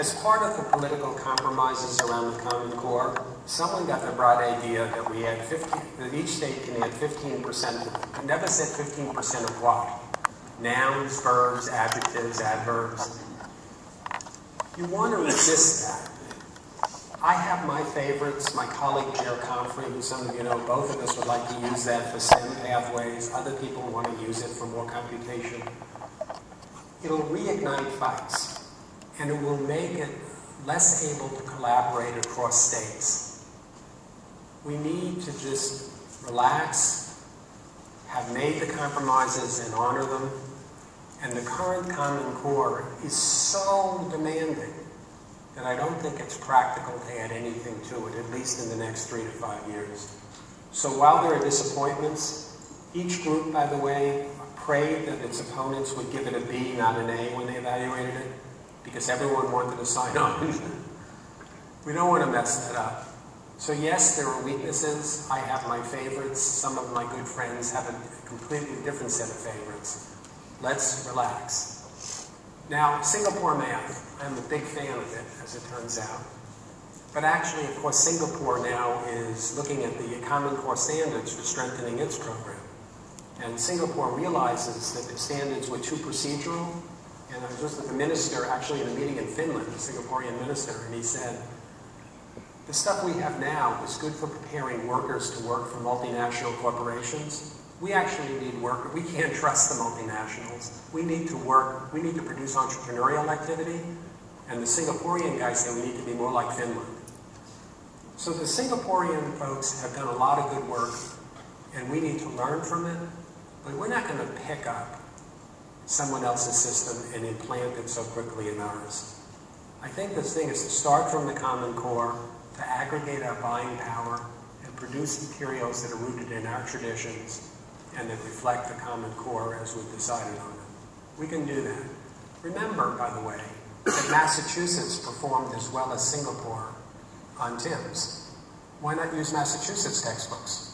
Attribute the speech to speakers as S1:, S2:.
S1: As part of the political compromises around the Common Core, someone got the bright idea that we had 50, that each state can add 15%, never said 15% of what? Nouns, verbs, adjectives, adverbs. You want to resist that. I have my favorites. My colleague Jer Confrey, who some of you know, both of us would like to use that for STEM pathways. Other people want to use it for more computation. It'll reignite fights, and it will make it less able to collaborate across states. We need to just relax, have made the compromises and honor them, and the current Common Core is so demanding that I don't think it's practical to add anything to it, at least in the next three to five years. So while there are disappointments, each group, by the way, prayed that its opponents would give it a B, not an A, when they evaluated it, because everyone wanted to sign on. we don't want to mess that up. So yes, there are weaknesses. I have my favorites. Some of my good friends have a completely different set of favorites. Let's relax. Now, Singapore math. I'm a big fan of it, as it turns out. But actually, of course, Singapore now is looking at the Common Core standards for strengthening its program. And Singapore realizes that the standards were too procedural. And I was just with the minister, actually in a meeting in Finland, the Singaporean minister, and he said, the stuff we have now is good for preparing workers to work for multinational corporations, we actually need work. We can't trust the multinationals. We need to work, we need to produce entrepreneurial activity. And the Singaporean guys say we need to be more like Finland. So the Singaporean folks have done a lot of good work, and we need to learn from it, but we're not going to pick up someone else's system and implant it so quickly in ours. I think this thing is to start from the Common Core, to aggregate our buying power, and produce materials that are rooted in our traditions, and that reflect the Common Core as we've decided on it. We can do that. Remember, by the way, that Massachusetts performed as well as Singapore on TIMSS. Why not use Massachusetts textbooks?